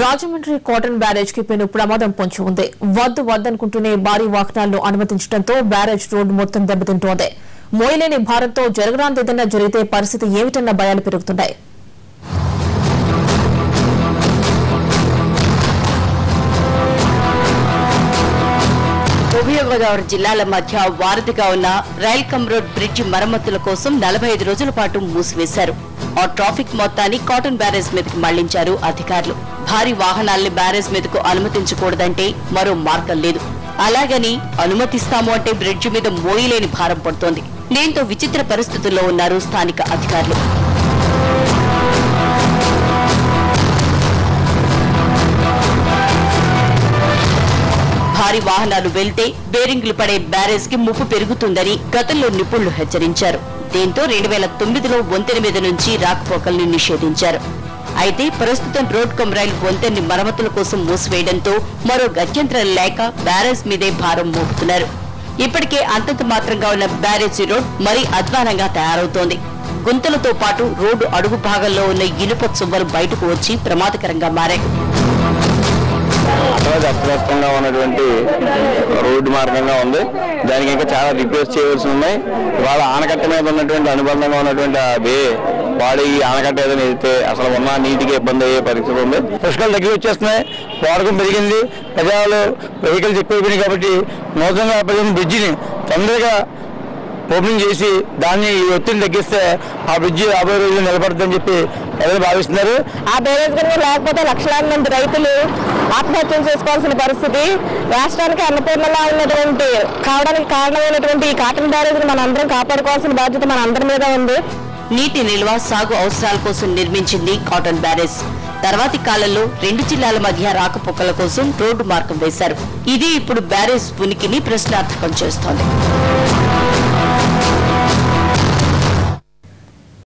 Rajahmundry cotton బ్యారేజ్కి పెను ప్రమాదం పొంచి ఉంది. వద్దు వద్దనుకుంటూనే భారీ వాహనాలను అనుమతించడంతో బ్యారేజ్ రోడ్డు మొత్తం దెబ్బతింటోంది. మోయలేని భారంతో జరగరాందేదన్నా జరిగితే పరిస్థితి ఏమిటన్న భయాలు పెరుగుతున్నాయి. ఉభయ గోదావరి జిల్లాల మధ్య వారధిగా ఉన్న రైల్ కమ్ రోడ్ బ్రిడ్జి మరమ్మతుల కోసం నలభై ఐదు రోజుల పాటు మూసివేశారు. ఆ ట్రాఫిక్ మొత్తాన్ని కాటన్ బ్యారేజ్ మీదకి మళ్ళించారు అధికారులు. భారీ వాహనాల్ని బ్యారేజ్ మీదకు అనుమతించకూడదంటే మరో మార్గం లేదు. అలాగని అనుమతిస్తాము అంటే బ్రిడ్జి మీద మోయలేని భారం పడుతోంది. దీంతో విచిత్ర పరిస్థితుల్లో ఉన్నారు స్థానిక అధికారులు. భారీ వాహనాలు వెళ్తే బేరింగ్లు పడే బ్యారేజ్కి ముప్పు పెరుగుతుందని గతంలో నిపుణులు హెచ్చరించారు. దీంతో రెండు వేల తొమ్మిదిలో వంతెన మీద నుంచి రాకపోకల్ని నిషేధించారు. అయితే ప్రస్తుతం రోడ్ కమ్ రైల్ వంతెన్ని మరమ్మతుల కోసం మూసివేయడంతో మరో గత్యంతరం లేక బ్యారేజ్ మీదే భారం మోపుతున్నారు. ఇప్పటికే అంతంత మాత్రంగా ఉన్న బ్యారేజీ రోడ్ మరీ అధ్వానంగా తయారవుతోంది. గుంతలతో పాటు రోడ్డు అడుగు భాగంలో ఉన్న ఇనుప చువ్వలు బయటకు వచ్చి ప్రమాదకరంగా మారాయి. చాలా అస్తవ్యస్తంగా ఉన్నటువంటి రోడ్డు మార్గంగా ఉంది. దానికి ఇంకా చాలా రిపేర్స్ చేయవలసి ఉన్నాయి. ఇవాళ ఆనకట్ట మీద ఉన్నటువంటి అనుబంధంగా ఉన్నటువంటి ఆ బే వాడి ఈ ఆనకట్ట ఏదైనా వెళ్తే అసలు ఉన్న నీటికి ఇబ్బంది అయ్యే పరిస్థితి ఉంది. పుష్కలు దగ్గర వచ్చేస్తున్నాయి. వాడకం పెరిగింది. ప్రజలు వెహికల్స్ ఎక్కువైపోయినాయి కాబట్టి నూతనంగా పెరిగిన బ్రిడ్జిని తొందరగా ఓపెనింగ్ చేసి దాన్ని ఈ ఒత్తిడిని తగ్గిస్తే ఆ బ్రిడ్జి రాబోయే రోజులు నిలబడుతుందని చెప్పి ప్రజలు భావిస్తున్నారు. ఆ బేరోజ్గారు లేకపోతే లక్షలాది మంది రైతులు ఆత్మహత్యలు చేసుకోవాల్సిన పరిస్థితి రాష్ట్రానికి అన్నపూర్ణలా ఉన్నటువంటి కావడానికి కారణమైనటువంటి ఈ కాటన్ బ్యారేజ్ మనందరం కాపాడుకోవాల్సిన బాధ్యత మన అందరి మీద ఉంది. నీటి నిల్వ సాగు అవసరాల కోసం నిర్మించింది కాటన్ బ్యారేజ్. తర్వాతి కాలంలో రెండు జిల్లాల మధ్య రాకపోకల కోసం రోడ్డు మార్గం వేశారు. ఇది ఇప్పుడు బ్యారేజ్ ఉనికిని ప్రశ్నార్థకం చేస్తోంది.